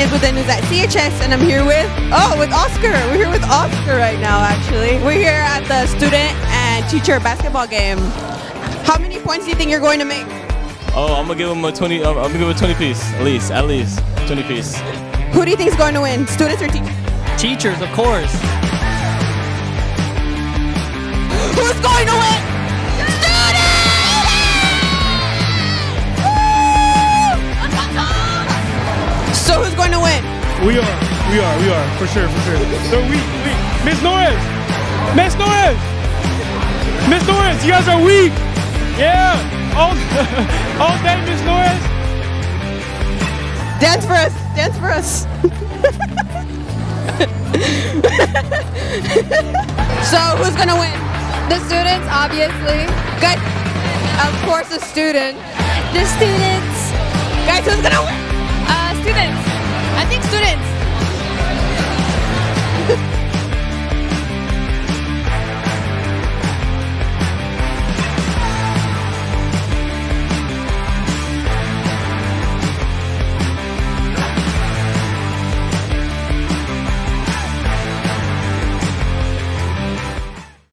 Cesar Martinez with the news at CHS, and I'm here with oh with Oscar. We're here with Oscar right now. Actually, we're here at the student and teacher basketball game. How many points do you think you're going to make? Oh, I'm gonna give him a 20. I'm gonna give him a 20 piece at least. At least 20 piece. Who do you think is going to win, students or teachers? Teachers, of course. So who's going to win? We are, we are, we are, for sure, for sure. So we, we, Miss Norris, Miss Norris, Miss Norris, you guys are weak. Yeah, all, all day, Miss Norris. Dance for us! Dance for us! so who's gonna win? The students, obviously. Guys, of course the student. The students. Guys, who's gonna win? Uh, students. I think students.